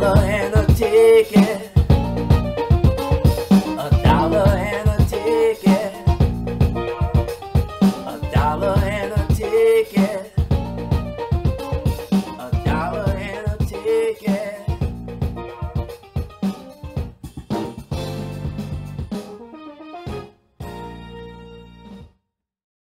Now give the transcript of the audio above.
dollar and a ticket. A dollar and a ticket. A dollar and a ticket.